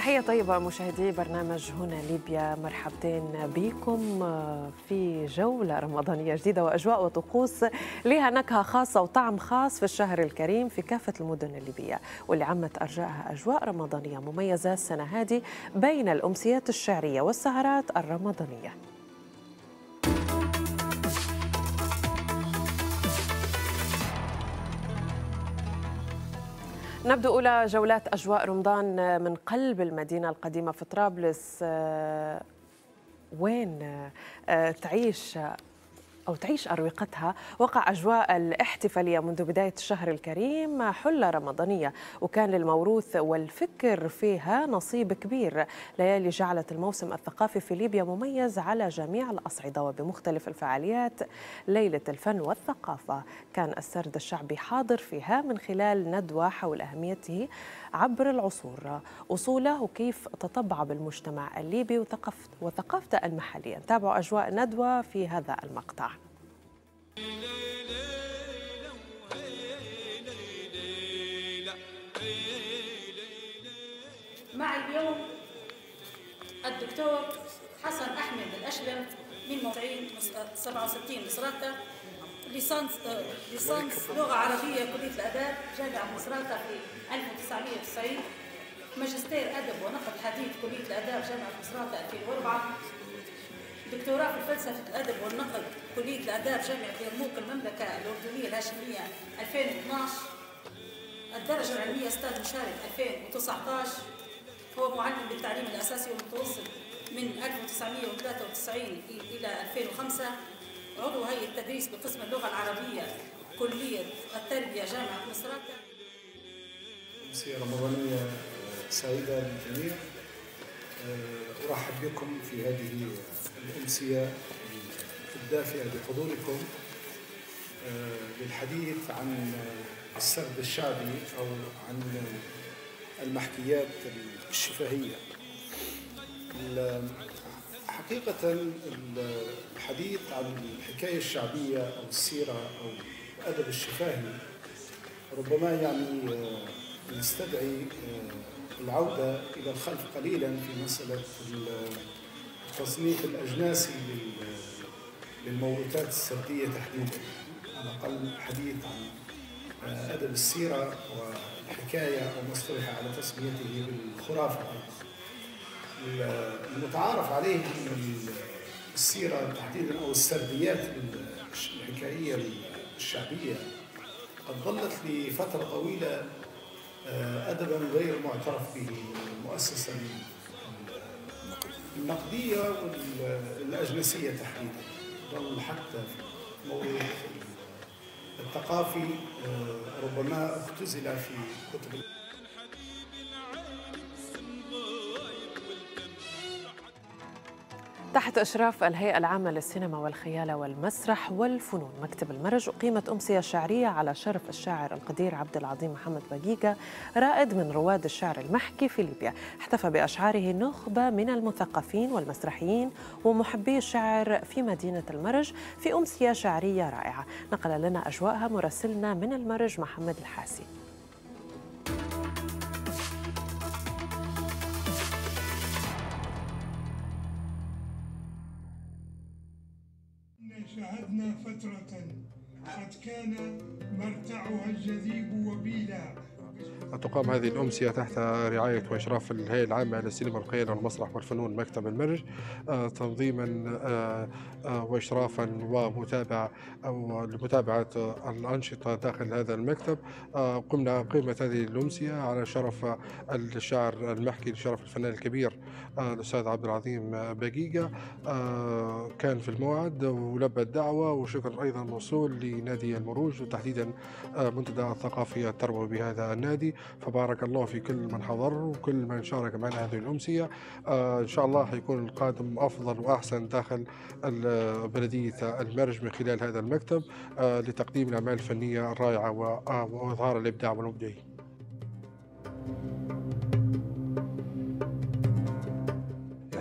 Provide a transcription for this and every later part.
تحية طيبة مشاهدي برنامج هنا ليبيا. مرحبتين بكم في جولة رمضانية جديدة وأجواء وطقوس لها نكهة خاصة وطعم خاص في الشهر الكريم في كافة المدن الليبية واللي عمت أرجائها أجواء رمضانية مميزة السنة هذه بين الأمسيات الشعرية والسهرات الرمضانية. نبدأ أولى جولات أجواء رمضان من قلب المدينة القديمة في طرابلس. وين؟ تعيش أو تعيش أروقتها. وقع أجواء الاحتفالية منذ بداية الشهر الكريم حلة رمضانية وكان للموروث والفكر فيها نصيب كبير. ليالي جعلت الموسم الثقافي في ليبيا مميز على جميع الأصعدة وبمختلف الفعاليات. ليلة الفن والثقافة كان السرد الشعبي حاضر فيها من خلال ندوة حول أهميته عبر العصور. أصوله وكيف تطبع بالمجتمع الليبي وثقافته المحلية. نتابع أجواء ندوة في هذا المقطع. معي اليوم الدكتور حسن أحمد الأشلم من موضعين 67 مصراتة ليسانس ليسانس لغة عربية كلية الآداب جامعة مصراتة في 1990 ماجستير أدب ونقد حديث كلية الآداب جامعة مصراتة 2004 دكتوراه في فلسفة الأدب والنقد كلية الآداب جامعة يرموك المملكة الأردنية الهاشمية 2012 الدرجة العلمية أستاذ مشارك 2019 هو معلم بالتعليم الأساسي والمتوسط من 1993 إلى 2005 عضو هيئة التدريس بقسم اللغة العربية كلية التربية جامعة مصراتة أمسية رمضانية سعيدة للجميع. أرحب بكم في هذه الأمسية الدافئة بحضوركم للحديث عن السرد الشعبي أو عن المحكيات الشفهية. حقيقة الحديث عن الحكاية الشعبية أو السيرة أو الأدب الشفاهي ربما يعني يستدعي العودة إلى الخلف قليلا في مسألة التصنيف الأجناسي للموروثات السردية تحديدا. على الأقل حديث عن أدب السيرة والحكاية أو مصطلح على تسميته بالخرافة المتعارف عليه من السيرة تحديدا أو السرديات الحكاية الشعبية. قد ظلت لفترة طويلة أدبا غير معترف به المؤسسة النقدية والأجنسية تحديدا ظل حتى في الموضوع الثقافي ربما اختزل في كتب تحت إشراف الهيئة العامة للسينما والخيال والمسرح والفنون. مكتب المرج أقيمت أمسية شعرية على شرف الشاعر القدير عبد العظيم محمد بقيقة رائد من رواد الشعر المحكي في ليبيا. احتفى بأشعاره نخبة من المثقفين والمسرحيين ومحبي الشعر في مدينة المرج في أمسية شعرية رائعة. نقل لنا أجواءها مراسلنا من المرج محمد الحاسي. شاهدنا فترة قد كان مرتعها الجذيب وبيلا. تقام هذه الأمسية تحت رعاية وإشراف الهيئة العامة للسينما والخيال والمسرح والفنون مكتب المرج تنظيما وإشرافا ومتابعة لمتابعة الأنشطة داخل هذا المكتب. قمنا قيمة هذه الأمسية على شرف الشاعر المحكي لشرف الفنان الكبير الأستاذ عبد العظيم بقيقة كان في الموعد ولبى الدعوة وشكر أيضا موصول لنادي المروج وتحديدا منتدى الثقافي التربوي بهذا النادي. فبارك الله في كل من حضر وكل من شارك معنا هذه الأمسية. آه إن شاء الله حيكون القادم أفضل وأحسن داخل بلدية المرج من خلال هذا المكتب آه لتقديم الأعمال الفنية الرائعة وإظهار الإبداع والمبدعين.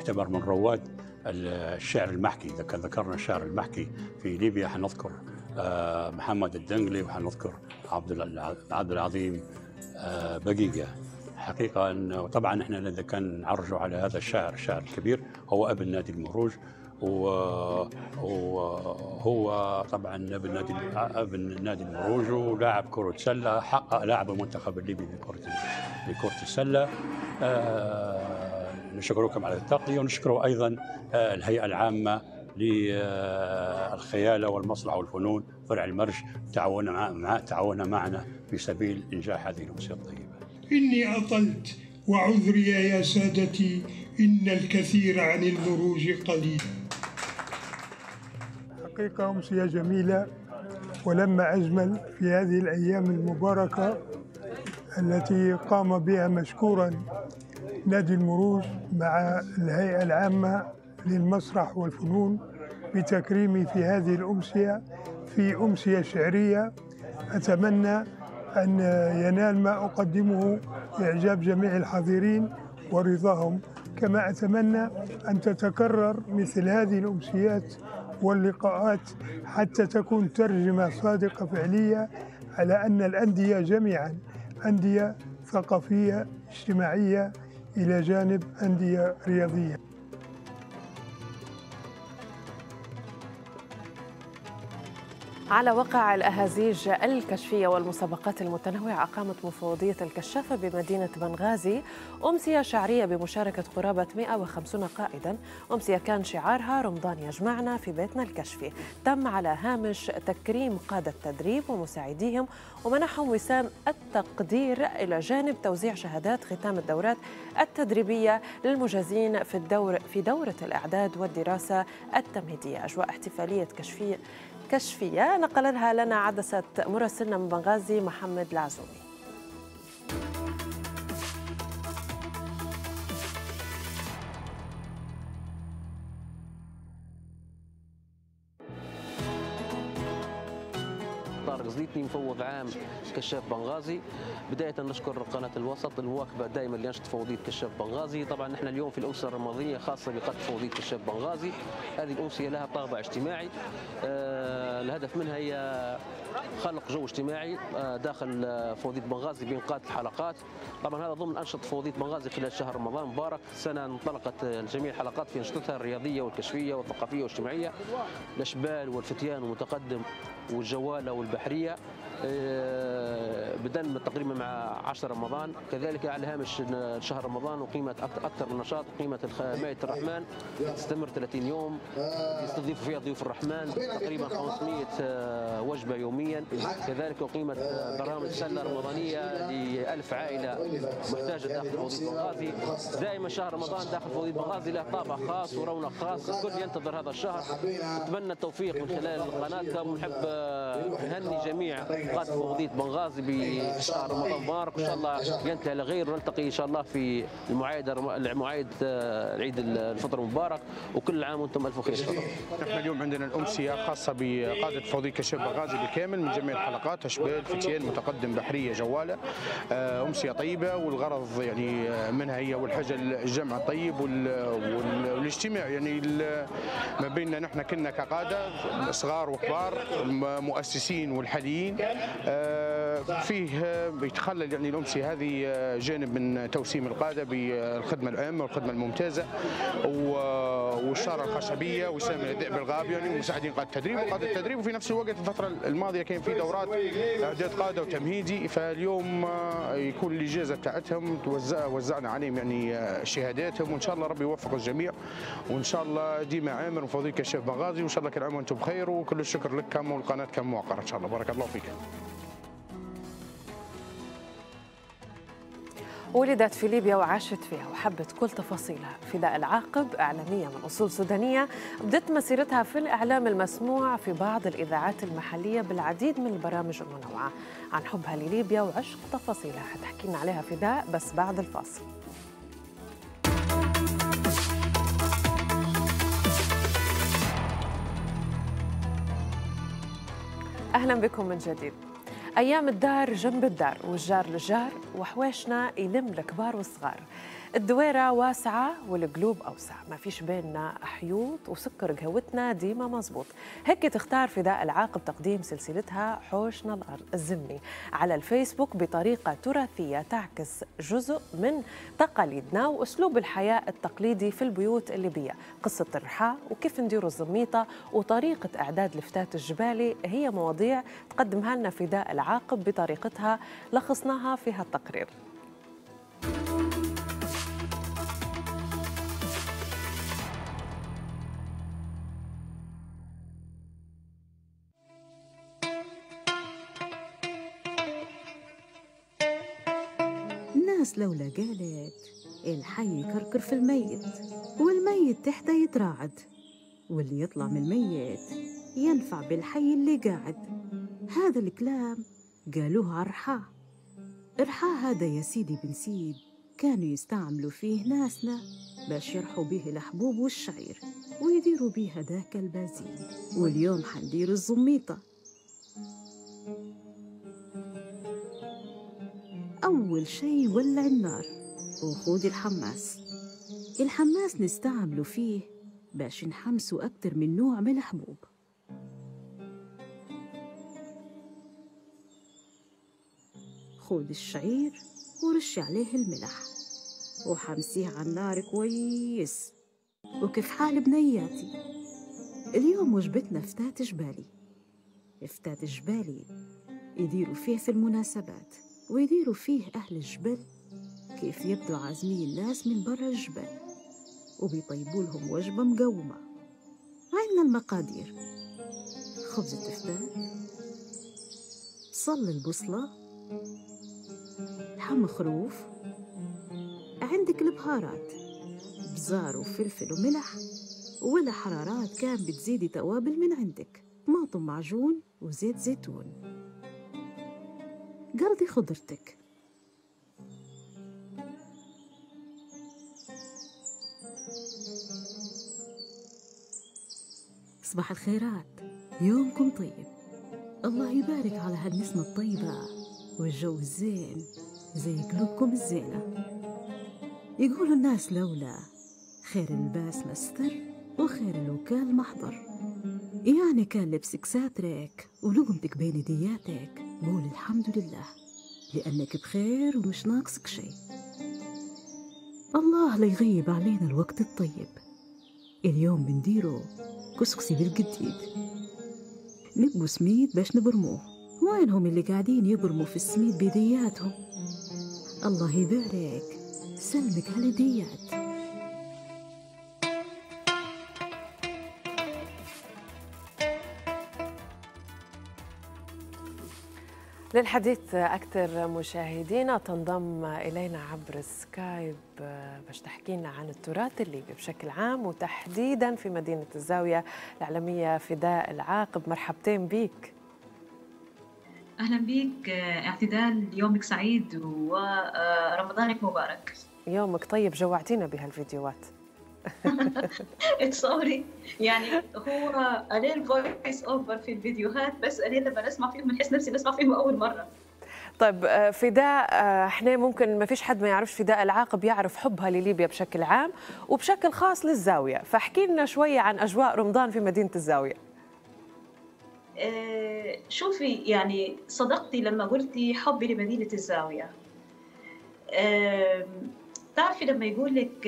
يعتبر من رواد الشعر المحكي. إذا كان ذكرنا الشعر المحكي في ليبيا حنذكر محمد الدنقلي وحنذكر عبد العظيم بقيقة. الحقيقة انه طبعا إحنا إذا كان نعرجوا على هذا الشاعر الشاعر الكبير هو ابن نادي المروج وهو طبعا ابن نادي ابن نادي المروج ولاعب كرة سلة حقق لاعب المنتخب الليبي لكره لكره السلة. آه، نشكركم على التغطيه ونشكر أيضا آه، الهيئة العامة للخيالة والمصلحة والفنون فرع المرج تعاون مع تعاون معنا في سبيل إنجاح هذه الأمسية الطيبة. إني أطلت وعذري يا سادتي إن الكثير عن المروج قليل حقيقة أمسية جميلة ولما أجمل في هذه الأيام المباركة التي قام بها مشكورا نادي المروج مع الهيئة العامة للمسرح والفنون بتكريمي في هذه الأمسية في أمسية شعرية. أتمنى أن ينال ما أقدمه إعجاب جميع الحاضرين ورضاهم. كما أتمنى أن تتكرر مثل هذه الأمسيات واللقاءات حتى تكون ترجمة صادقة فعلية على أن الأندية جميعا أندية ثقافية اجتماعية إلى جانب أندية رياضية. على وقع الأهازيج الكشفية والمسابقات المتنوعة أقامت مفوضية الكشافة بمدينة بنغازي أمسية شعرية بمشاركة قرابة 150 قائدا. أمسية كان شعارها رمضان يجمعنا في بيتنا الكشفي تم على هامش تكريم قادة التدريب ومساعديهم ومنحهم وسام التقدير إلى جانب توزيع شهادات ختام الدورات التدريبية للمجازين في الدور في دورة الإعداد والدراسة التمهيدية. أجواء احتفالية كشفية كشفية نقلها لنا عدسة مراسلنا من بنغازي محمد العزومي. طارق زيتني مفوض عام كشاف بنغازي. بداية نشكر قناة الوسط المواكبة دائما لأنشطة فوضية كشاف بنغازي. طبعا نحن اليوم في الأمسية الرمضانية خاصة بقد فوضية كشاف بنغازي. هذه الأمسية لها طابع اجتماعي. آه الهدف منها هي خلق جو اجتماعي آه داخل فوضية بنغازي بإنقاذ الحلقات. طبعا هذا ضمن أنشطة فوضية بنغازي خلال شهر رمضان مبارك سنة انطلقت جميع الحلقات في أنشطتها الرياضية والكشفية والثقافية والاجتماعية. الأشبال والفتيان والمتقدم والجوالة والبحرية. آه، بدأنا تقريبا مع 10 رمضان كذلك على هامش شهر رمضان وقيمة أكثر- من نشاط قيمة الخ- مائدة الرحمن تستمر 30 يوم يستضيف فيها ضيوف الرحمن تقريبا 500 آه، وجبة يوميا. كذلك وقيمة آه، برامج سلة رمضانية لألف عائلة محتاجة داخل فوضية بنغازي دائما شهر رمضان داخل فوضية بنغازي له طابع خاص ورونق خاص. الكل ينتظر هذا الشهر. نتمنى التوفيق من خلال قناتكم. ونحب آه، نهني جميع قادة فوضية بنغازي بشهر رمضان. مبارك وان شاء الله ينتهي على خير ونلتقي إن شاء الله في المعايدة المعايدة آه، العيد الفطر المبارك. وكل عام وأنتم ألف خير. نحن اليوم عندنا الأمسية خاصة بقادة فوضي كشف بغازي بالكامل من جميع الحلقات أشبال فتيان متقدم بحرية جوالة. آه، أمسية طيبة والغرض يعني آه، منها هي أول حاجة الجمع الطيب وال- وال- والاجتماع. يعني ما بيننا نحن كنا كقادة صغار وكبار مؤسسين والحاليين. فيه آه، يتخلل يعني الأمسية هذه آه، جانب من توسيم القادة بالخدمة العامة والخدمة الممتازة و- والشارة الخشبية وسام الأداء بالغاب يعني ومساعدين قادة التدريب وقادة التدريب وفي نفس الوقت الفترة الماضية كان في دورات إعداد قادة وتمهيدي فاليوم آه، يكون الإجازة بتاعتهم توزع وزعنا عليهم يعني آه، شهاداتهم وإن شاء الله ربي يوفق الجميع وإن شاء الله ديما عامر وفضيل كشاف بغازي وإن شاء الله كل عام وأنتم بخير وكل الشكر لكم والقناة كم موقرة إن شاء الله. بارك الله فيك. ولدت في ليبيا وعاشت فيها وحبت كل تفاصيلها. فداء العاقب إعلامية من أصول سودانية بدت مسيرتها في الإعلام المسموع في بعض الإذاعات المحلية بالعديد من البرامج المنوعة. عن حبها لليبيا وعشق تفاصيلها حتحكي لنا عليها فداء بس بعد الفاصل. أهلا بكم من جديد. أيام الدار جنب الدار والجار للجار وحواشنا يلم الكبار والصغار. الدويرة واسعة والقلوب أوسع. ما فيش بيننا حيوط وسكر قهوتنا ديما مزبوط. هيك تختار فداء العاقب تقديم سلسلتها حوشنا الأرض الزمني. على الفيسبوك بطريقة تراثية تعكس جزء من تقاليدنا وأسلوب الحياة التقليدي في البيوت الليبية. قصة الرحاة وكيف نديروا الزميطة وطريقة إعداد لفتات الجبالي هي مواضيع تقدمها لنا فداء العاقب بطريقتها لخصناها في هالتقرير. لولا قالت الحي يكركر في الميت والميت تحته يتراعد. واللي يطلع من الميت ينفع بالحي اللي قاعد. هذا الكلام قالوه عرحاه إرحاه هذا يا سيدي بن سيد كانوا يستعملوا فيه ناسنا باش يرحوا به الحبوب والشعير ويديروا به هذاك البازين واليوم حندير الزميطة. أول شي ولع النار وخود الحماس. الحماس نستعملوا فيه باش نحمسوا أكتر من نوع من الحبوب. خود الشعير ورشي عليه الملح وحمسيه على النار كويس. وكيف حال بنياتي. اليوم وجبتنا فتات جبالي. فتات جبالي يديروا فيه في المناسبات. ويديروا فيه أهل الجبل كيف يبدوا عازمين الناس من برا الجبل وبيطيبوا لهم وجبة مقومة. عندنا المقادير. خبز التفتات بصل البصلة لحم خروف عندك البهارات بزار وفلفل وملح ولا حرارات كان بتزيدي توابل من عندك. طماطم معجون وزيت زيتون. قرضي خضرتك. صباح الخيرات يومكم طيب. الله يبارك على هالنسمة الطيبة والجو الزين زي قلوبكم الزينة. يقولوا الناس لولا خير اللباس مستر وخير الوكال محضر. يعني كان لبسك ساترك ولقمتك بين يدياتك قول الحمد لله لأنك بخير ومش ناقصك شيء. الله لا يغيب علينا الوقت الطيب. اليوم بنديرو كسكسي بالجديد. نبقوا سميد باش نبرموه. وينهم اللي قاعدين يبرموا في السميد بيدياتهم الله يبارك. سلمك هاليديات للحديث أكثر مشاهدينا تنضم إلينا عبر سكايب باش تحكي لنا عن التراث الليبي بشكل عام وتحديدا في مدينة الزاوية العالمية فداء العاقب. مرحبتين بيك. أهلا بك اعتدال يومك سعيد ورمضانك مبارك. يومك طيب جوعتينا بهالفيديوهات. sorry يعني هو قليل voice over في الفيديوهات بس قليل لما نسمع فيهم نحس نفسي نسمع فيهم أول مرة. طيب فداء إحنا ممكن ما فيش حد ما يعرفش فداء العاقب يعرف حبها لليبيا بشكل عام وبشكل خاص للزاوية. فاحكي لنا شوية عن أجواء رمضان في مدينة الزاوية. أه شوفي يعني صدقتي لما قلتي حبي لمدينة الزاوية. أه تعرفي لما يقول لك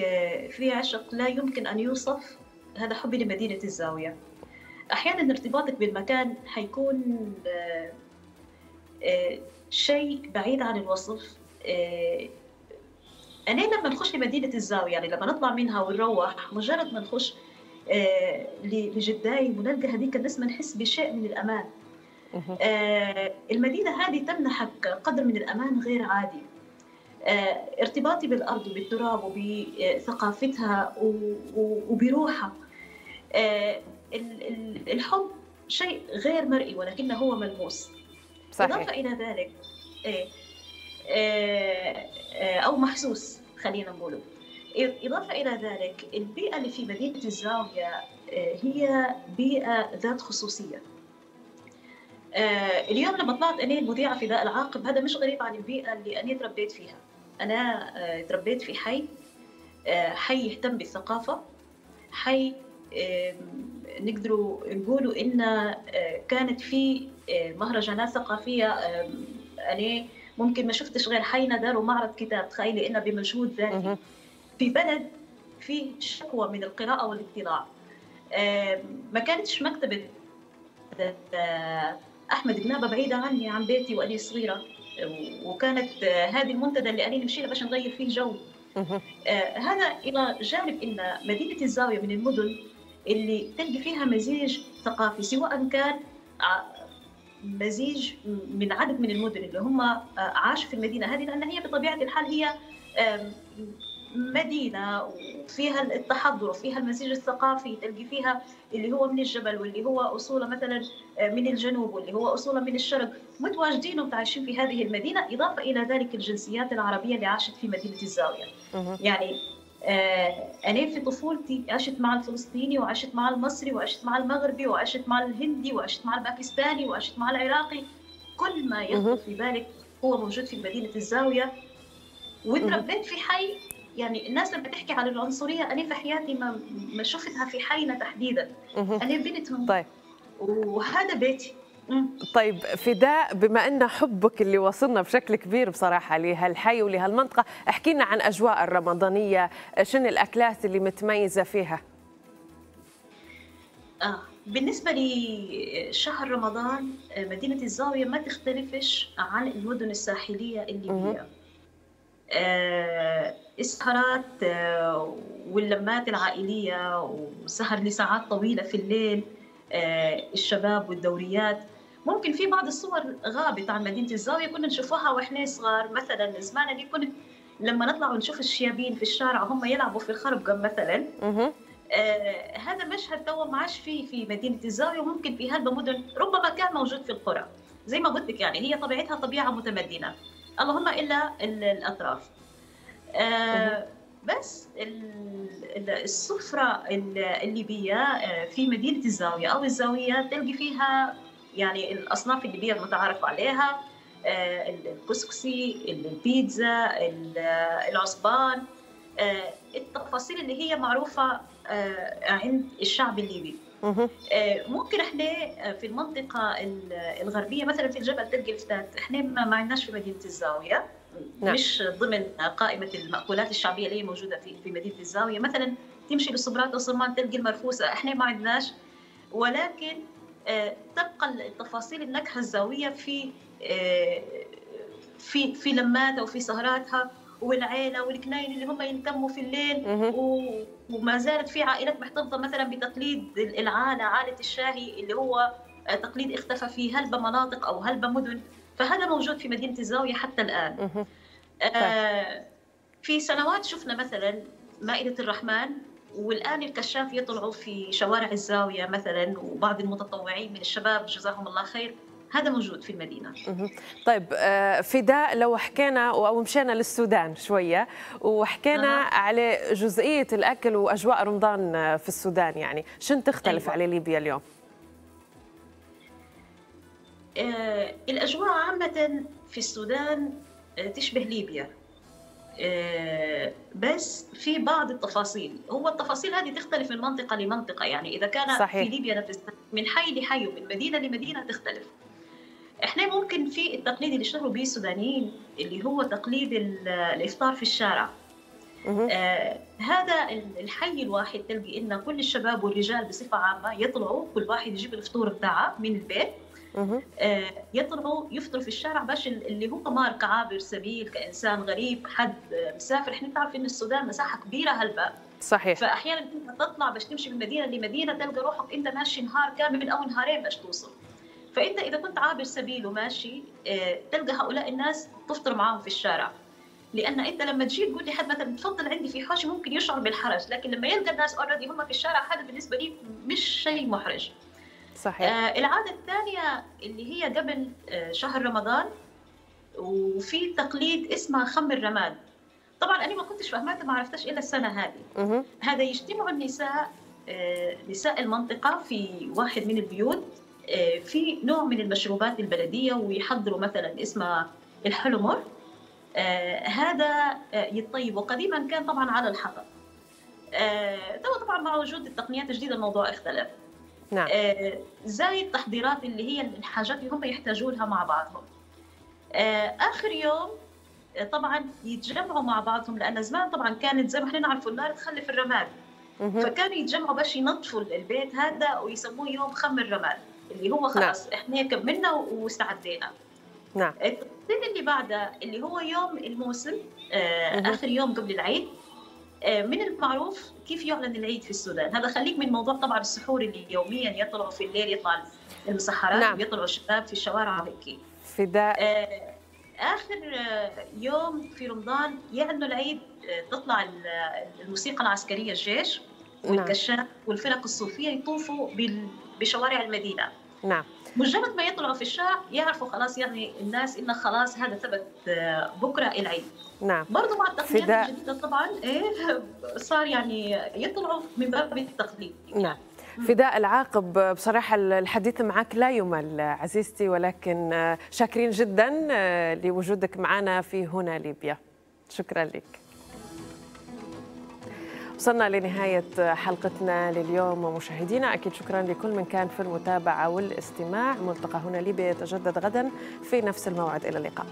في عشق لا يمكن أن يوصف هذا حبي لمدينة الزاوية. أحيانا ارتباطك بالمكان حيكون شيء بعيد عن الوصف. أنا لما نخش لمدينة الزاوية يعني لما نطلع منها ونروح مجرد ما نخش لجداي ونلقى هذيك النسمة نحس بشيء من الأمان. المدينة هذه تمنحك قدر من الأمان غير عادي. ارتباطي بالأرض وبالتراب وبثقافتها وبروحها. الحب شيء غير مرئي ولكنه هو ملموس. صحيح. إضافة إلى ذلك أو محسوس خلينا نقوله. إضافة إلى ذلك البيئة اللي في مدينة الزاوية هي بيئة ذات خصوصية. اليوم لما طلعت أنا المذيعة في ذا العاقب هذا مش غريب عن البيئة اللي أنا تربيت فيها. أنا تربيت في حي آه، حي يهتم بالثقافة حي نقدروا نقولوا إن آه، كانت في آه، مهرجانات ثقافية أنا ممكن ما شفتش غير حينا داروا معرض كتاب تخيلي إنه بمجهود ذاتي. في بلد فيه شكوى من القراءة والاطلاع. ما كانتش مكتبة آه، أحمد جنابة بعيدة عني عن بيتي وأني صغيرة. وكانت هذه المنتدى اللي أنا نمشي لها باش نغير فيه جو. آه، هذا إلى جانب أن مدينة الزاوية من المدن اللي تلقي فيها مزيج ثقافي سواء كان مزيج من عدد من المدن اللي هم آه، عاشوا في المدينة هذه لأن هي بطبيعة الحال هي مدينة وفيها التحضر وفيها المزيج الثقافي تلقي فيها اللي هو من الجبل واللي هو أصولة مثلا آه، من الجنوب واللي هو أصولة من الشرق متواجدين ومتعايشين في هذه المدينة إضافة إلى ذلك الجنسيات العربية اللي عاشت في مدينة الزاوية. يعني آه، أنا في طفولتي عشت مع الفلسطيني وعشت مع المصري وعشت مع المغربي وعشت مع الهندي وعشت مع الباكستاني وعشت مع العراقي كل ما. يخطر في بالك هو موجود في مدينة الزاوية وتربيت في حي يعني الناس لما تحكي عن العنصرية أنا في حياتي ما ما شفتها في حينا تحديدا. أنا بنتهم طيب وهذا بيتي. طيب فداء بما إن حبك اللي وصلنا بشكل كبير بصراحة لهالحي ولهالمنطقة احكي لنا عن أجواء الرمضانية شنو الأكلات اللي متميزة فيها آه. بالنسبة لشهر رمضان آه، مدينة الزاوية ما تختلفش عن المدن الساحلية اللي. فيها آه، السهرات آه، واللمات العائلية وسهر لساعات طويلة في الليل آه، الشباب والدوريات. ممكن في بعض الصور غابت عن مدينة الزاوية كنا نشوفوها وإحنا صغار. مثلا زمان اللي كنت لما نطلع ونشوف الشيابين في الشارع وهم يلعبوا في الخربقة مثلا. آه، هذا مشهد تو ما عادش فيه في مدينة الزاوية وممكن في هذا المدن ربما كان موجود في القرى. زي ما قلت لك يعني هي طبيعتها طبيعة متمدنة. اللهم إلا ال- الأطراف. آه، بس ال- ال- السفرة ال- الليبية آه، في مدينة الزاوية. أو الزاوية تلقي فيها يعني الأصناف الليبية المتعارف عليها آه، الكسكسي البيتزا ال- العصبان. التفاصيل اللي هي معروفة عند الشعب الليبي. ممكن إحنا آه، في المنطقة ال- الغربية مثلا في الجبل تلقي الفتات إحنا ما عندناش في مدينة الزاوية. نعم. مش ضمن قائمة المأكولات الشعبية اللي هي موجودة في في مدينة الزاوية. مثلا تمشي للصبرات وصرمان تلقي المرفوسة. إحنا ما عندناش. ولكن آه، تبقى التفاصيل النكهة الزاوية في آه، في في لماتها وفي سهراتها. والعيلة والكناين اللي هم ينتموا في الليل. و- وما زالت في عائلات محتفظة مثلا بتقليد العالة عاله الشاهي اللي هو آه، تقليد اختفى في هلبة مناطق أو هلبة مدن فهذا موجود في مدينة الزاوية حتى الآن. آه، في سنوات شفنا مثلا مائدة الرحمن والآن الكشاف يطلعوا في شوارع الزاوية مثلا وبعض المتطوعين من الشباب جزاهم الله خير هذا موجود في المدينة مهم. طيب آه، فداء لو حكينا أو مشينا للسودان شوية وحكينا أها. على جزئية الأكل وأجواء رمضان آه، في السودان يعني شن تختلف أيوة. على ليبيا اليوم آه، الأجواء عامة في السودان آه، تشبه ليبيا آه، بس في بعض التفاصيل هو التفاصيل هذه تختلف من منطقة لمنطقة يعني إذا كان صحيح. في ليبيا نفسها من حي لحي ومن مدينة لمدينة تختلف إحنا ممكن في التقليد اللي اشتغلوا به السودانيين اللي هو تقليد ال- الإفطار في الشارع. آه هذا ال- الحي الواحد تلقي إن كل الشباب والرجال بصفة عامة يطلعوا كل واحد يجيب الفطور بتاعه من البيت. آه، يطلعوا يفطروا في الشارع باش ال- اللي هو مار كعابر سبيل كانسان غريب حد آه، مسافر. إحنا بنعرف إن السودان مساحة كبيرة هلبا. صحيح. فأحيانا أنت تطلع باش تمشي من مدينة لمدينة تلقى روحك أنت ماشي نهار كامل أو نهارين باش توصل. فإنت إذا كنت عابر سبيل وماشي آه، تلقى هؤلاء الناس تفطر معاهم في الشارع. لأن أنت لما تجي تقول لحد مثلا تفضل عندي في حوشي ممكن يشعر بالحرج لكن لما يلقى الناس اوريدي هم في الشارع هذا بالنسبة لي مش شيء محرج. صحيح. آه العادة الثانية اللي هي قبل آه شهر رمضان وفي تقليد اسمه خم الرماد. طبعا أنا ما كنتش فهمتها ما عرفتش إلا السنة هذه. هذا يجتمع النساء آه نساء المنطقة في واحد من البيوت. في نوع من المشروبات البلدية ويحضروا مثلا اسمها الحلمر. آه، هذا آه، يتطيب وقديما كان طبعا على الحطب. آه، تو طبعا مع وجود التقنيات الجديده الموضوع اختلف. نعم. آه، زي التحضيرات اللي هي الحاجات اللي هم يحتاجونها مع بعضهم. آه، آخر يوم آه، طبعا يتجمعوا مع بعضهم لأن زمان طبعا كانت زي ما إحنا نعرف النار تخلف الرماد. فكانوا يتجمعوا باش ينظفوا البيت هذا ويسموه يوم خم الرماد. اللي هو خلاص إحنا كملنا واستعدينا. نعم. التفصيل اللي بعده اللي هو يوم الموسم آه. آخر يوم قبل العيد آه من المعروف كيف يعلن العيد في السودان. هذا خليك من موضوع طبعا السحور اللي يوميا يطلعوا في الليل يطلع المسحرات نعم. يطلعوا الشباب في الشوارع وهيك فداء. آه، آخر آه، يوم في رمضان يعلنوا العيد تطلع ال- الموسيقى العسكرية الجيش نعم. والكشاف والفرق الصوفية يطوفوا بشوارع المدينة. نعم. مجرد ما يطلعوا في الشارع يعرفوا خلاص يعني الناس انه خلاص هذا ثبت آه، بكرة العيد. نعم. برضه مع التقنيات. الجديده طبعا إيه صار يعني يطلعوا من باب التقليد. نعم. فداء العاقب بصراحة الحديث معك لا يمل عزيزتي ولكن آه، شاكرين جدا آه، لوجودك معنا في هنا ليبيا. شكرا لك. وصلنا لنهاية حلقتنا لليوم. مشاهدينا أكيد شكرا لكل من كان في المتابعة والاستماع. ملتقى هنا ليبيا يتجدد غدا. في نفس الموعد إلى اللقاء.